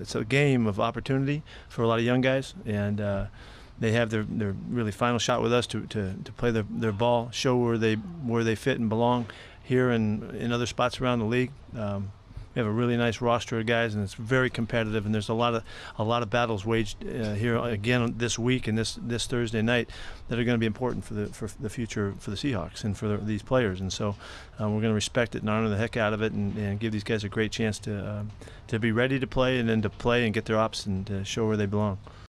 It's a game of opportunity for a lot of young guys, and uh, they have their, their really final shot with us to, to, to play their, their ball, show where they where they fit and belong here and in other spots around the league. Um, we have a really nice roster of guys, and it's very competitive. And there's a lot of a lot of battles waged uh, here again this week and this this Thursday night that are going to be important for the for the future for the Seahawks and for the, these players. And so uh, we're going to respect it and honor the heck out of it, and, and give these guys a great chance to um, to be ready to play and then to play and get their ops and show where they belong.